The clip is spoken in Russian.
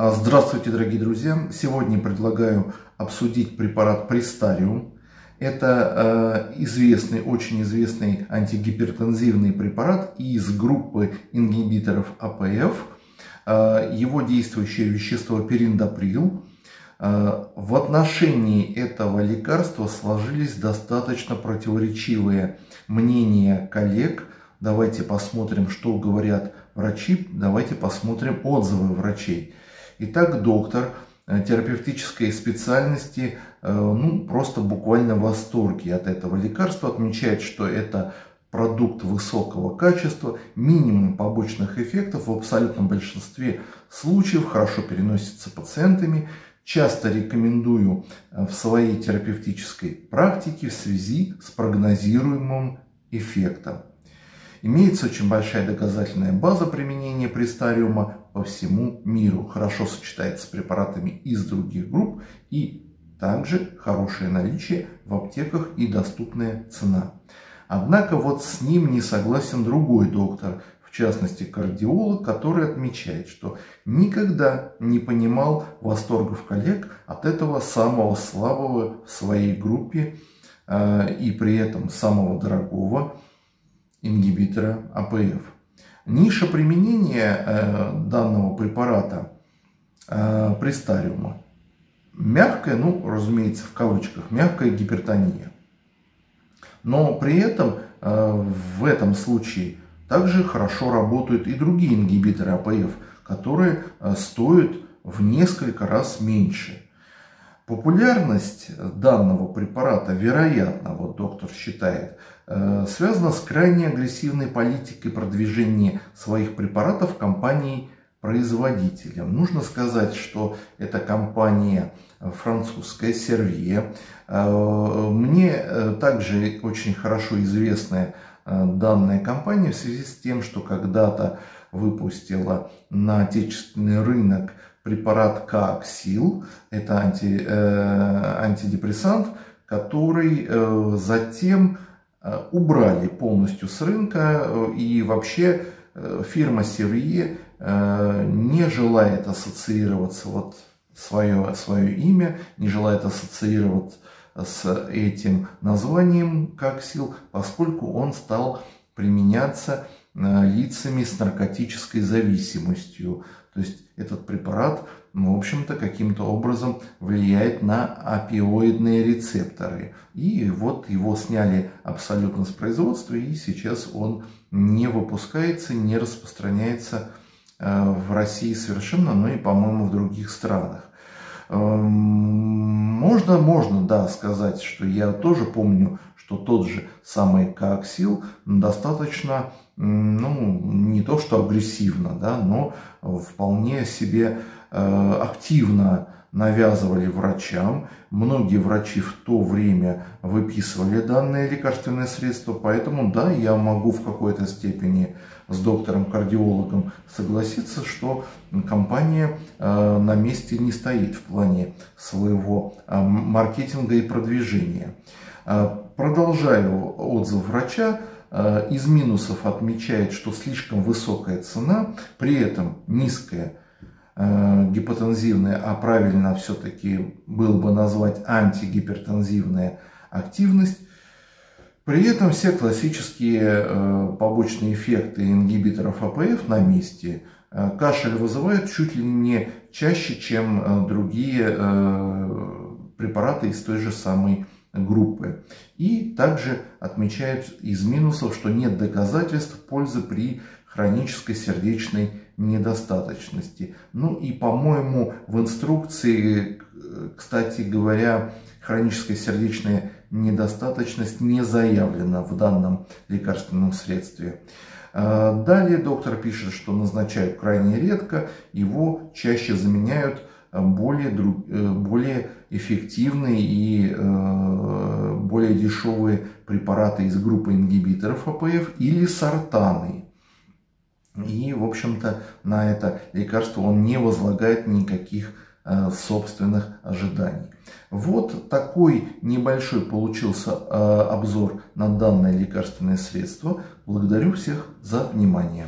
А, здравствуйте, дорогие друзья! Сегодня предлагаю обсудить препарат Престариум. Это э, известный, очень известный антигипертензивный препарат из группы ингибиторов АПФ. Э, его действующее вещество периндоприл. В отношении этого лекарства сложились достаточно противоречивые мнения коллег. Давайте посмотрим, что говорят врачи. Давайте посмотрим отзывы врачей. Итак, доктор э, терапевтической специальности э, ну, просто буквально в восторге от этого лекарства. Отмечает, что это продукт высокого качества, минимум побочных эффектов в абсолютном большинстве случаев, хорошо переносится пациентами. Часто рекомендую э, в своей терапевтической практике в связи с прогнозируемым эффектом. Имеется очень большая доказательная база применения престариума по всему миру. Хорошо сочетается с препаратами из других групп и также хорошее наличие в аптеках и доступная цена. Однако вот с ним не согласен другой доктор, в частности кардиолог, который отмечает, что никогда не понимал восторгов коллег от этого самого слабого в своей группе э, и при этом самого дорогого ингибитора АПФ. Ниша применения э, данного препарата э, престариума мягкая, ну, разумеется, в кавычках, мягкая гипертония. Но при этом э, в этом случае также хорошо работают и другие ингибиторы АПФ, которые стоят в несколько раз меньше. Популярность данного препарата, вероятно, вот доктор считает, э, связана с крайне агрессивной политикой продвижения своих препаратов компанией производителем. Нужно сказать, что это компания французская Сервье. Э, мне э, также очень хорошо известная данная компания в связи с тем, что когда-то выпустила на отечественный рынок препарат Кааксил, это анти, э, антидепрессант, который э, затем э, убрали полностью с рынка э, и вообще э, фирма Сервье э, не желает ассоциироваться вот свое, свое имя, не желает ассоциировать с этим названием Кааксил, поскольку он стал применяться лицами с наркотической зависимостью. То есть этот препарат, ну, в общем-то, каким-то образом влияет на опиоидные рецепторы. И вот его сняли абсолютно с производства, и сейчас он не выпускается, не распространяется э, в России совершенно, но и, по-моему, в других странах. Эм, можно, можно, да, сказать, что я тоже помню, что тот же самый Коаксил достаточно ну, не то что агрессивно, да, но вполне себе э, активно навязывали врачам. Многие врачи в то время выписывали данные лекарственные средства, поэтому да, я могу в какой-то степени с доктором-кардиологом согласиться, что компания э, на месте не стоит в плане своего э, маркетинга и продвижения. Э, продолжаю отзыв врача. Э, из минусов отмечает, что слишком высокая цена, при этом низкая э, гипотензивная, а правильно все-таки было бы назвать антигипертензивная активность. При этом все классические э, побочные эффекты ингибиторов АПФ на месте. Кашель вызывает чуть ли не чаще, чем другие препараты из той же самой группы. И также отмечают из минусов, что нет доказательств пользы при хронической сердечной недостаточности. Ну и, по-моему, в инструкции, кстати говоря, хроническая сердечная недостаточность не заявлена в данном лекарственном средстве. А, далее доктор пишет, что назначают крайне редко, его чаще заменяют более, э, более эффективные и э, более дешевые препараты из группы ингибиторов АПФ или сортаны. И, в общем-то, на это лекарство он не возлагает никаких э, собственных ожиданий. Вот такой небольшой получился обзор на данное лекарственное средство. Благодарю всех за внимание.